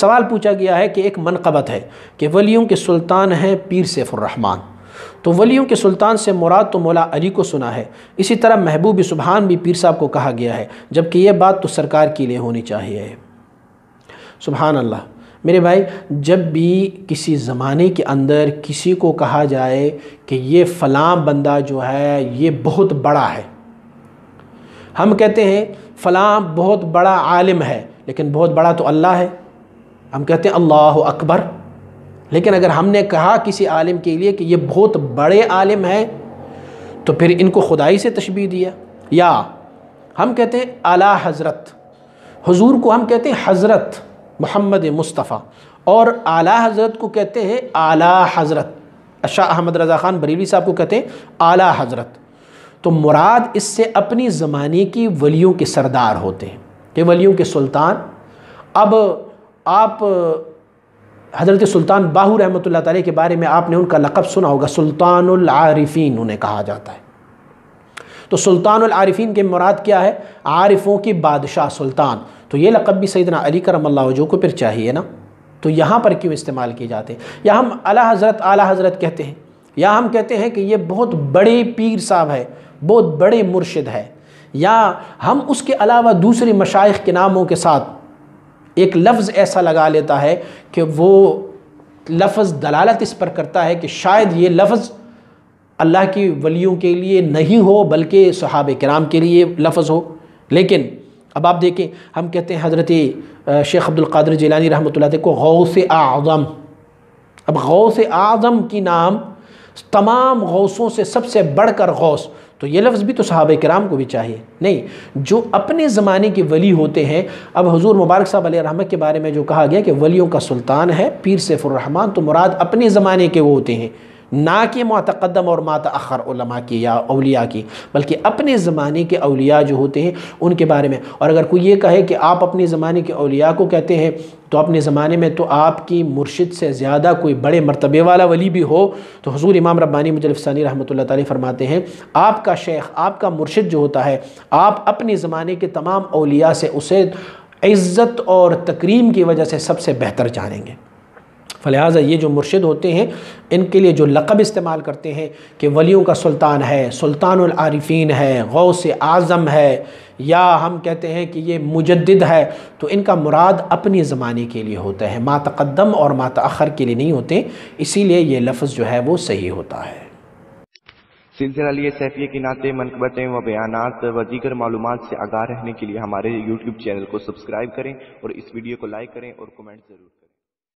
سوال پوچھا گیا ہے کہ ایک منقبت ہے کہ ولیوں کے سلطان ہیں پیر سیف الرحمن۔ تو ولیوں کے سلطان سے مراد تو مولا علی کو سنا ہے۔ اسی طرح محبوب سبحان بھی پیر صاحب کو کہا گیا ہے، جبکہ یہ بات تو سرکار کے لیے ہونی چاہیے۔ سبحان اللہ۔ میرے بھائی، جب بھی کسی زمانے کے اندر کسی کو کہا جائے کہ یہ فلاں بندہ جو ہے، یہ بہت بڑا ہے۔ ہم کہتے ہیں، فلاں بہت بڑا عالم ہے، لیکن بہت بڑا تو اللہ ہے۔ ہم کہتے ہیں اللہ اکبر۔ لیکن اگر ہم نے کہا کسی عالم کے لیے کہ یہ بہت بڑے عالم ہیں، تو پھر ان کو خدائی سے تشبیح دیا۔ یا ہم کہتے ہیں اعلیٰ حضرت۔ حضور کو ہم کہتے ہیں حضرت محمد مصطفیٰ۔ اور اعلیٰ حضرت کو کہتے ہیں اعلیٰ حضرت۔ شاہ احمد رضا خان بریلی صاحب کو کہتے ہیں اعلیٰ حضرت۔ تو مراد اس سے اپنی زمانے کی ولیوں کے سردار ہوتے ہیں، کہ ولیوں کے سلطان۔ اب آپ، حضرت سلطان باہو رحمۃ اللہ تعالیٰ کے بارے میں آپ نے ان کا لقب سنا ہوگا سلطان العارفین انہیں کہا جاتا ہے۔ تو سلطان العارفین کے مراد کیا ہے؟ عارفوں کی بادشاہ سلطان۔ تو یہ لقب بھی سیدنا علی کرم اللہ وجہ کو پھر چاہیے نا۔ تو یہاں پر کیوں استعمال کیے جاتے ہیں؟ یا ہم اعلیٰ حضرت اعلیٰ حضرت کہتے ہیں۔ یا ہم کہتے ہیں کہ یہ بہت بڑے پیر صاحب ہے، بہت بڑے مرشد ہے۔ یا ہم اس کے علاوہ دوسرے مشائق کے ناموں کے ساتھ ایک لفظ ایسا لگا لیتا ہے کہ وہ لفظ دلالت اس پر کرتا ہے کہ شاید یہ لفظ اللہ کی ولیوں کے لیے نہیں ہو، بلکہ صحابہ کرام کے لیے لفظ ہو۔ لیکن اب آپ دیکھیں، ہم کہتے ہیں حضرت شیخ عبد القادر جیلانی رحمۃ اللہ کو غوث اعظم۔ اب غوث اعظم کی نام تمام غوثوں سے سب سے بڑھ کر غوث، تو یہ لفظ بھی تو صحابہ کرام کو بھی چاہیے۔ نہیں، جو اپنے زمانے کے ولی ہوتے ہیں، اب حضور مبارک صاحب علیہ رحمت کے بارے میں جو کہا گیا کہ ولیوں کا سلطان ہے، پیر سیف الرحمن، تو مراد اپنے زمانے کے وہ ہوتے ہیں۔ نہ کہ معتقدم اور ماتاخر علماء کی یا اولیاء کی، بلکہ اپنے زمانے کے اولیاء جو ہوتے ہیں، ان کے بارے میں۔ اور اگر کوئی یہ کہے کہ آپ اپنے زمانے کے اولیاء کو کہتے ہیں، تو اپنے زمانے میں تو آپ کی مرشد سے زیادہ کوئی بڑے مرتبے والا ولی بھی ہو۔ تو حضور امام ربانی مجلف ثانی رحمۃ اللہ تعالی فرماتے ہیں، آپ کا شیخ، آپ کا مرشد جو ہوتا ہے، آپ اپنے زمانے کے تمام اولیاء سے اسے عزت اور تکریم کی وجہ سے سب سے بہتر جانیں گے۔ فلہٰذا یہ جو مرشد ہوتے ہیں، ان کے لیے جو لقب استعمال کرتے ہیں کہ ولیوں کا سلطان ہے، سلطان العارفین ہے، غوث اعظم ہے، یا ہم کہتے ہیں کہ یہ مجدد ہے، تو ان کا مراد اپنی زمانے کے لیے ہوتا ہے۔ ما تقدم اور ما تأخر کے لیے نہیں ہوتے، اسی لیے یہ لفظ جو ہے وہ صحیح ہوتا ہے۔ سلسلہ لیے سیفیہ کی نعتیں منقبتیں و بیانات و دیگر معلومات سے آگاہ رہنے کے لیے ہمارے یوٹیوب چینل کو سبسکرائب کریں اور اس ویڈیو کو لائک کریں اور کمنٹ ضرور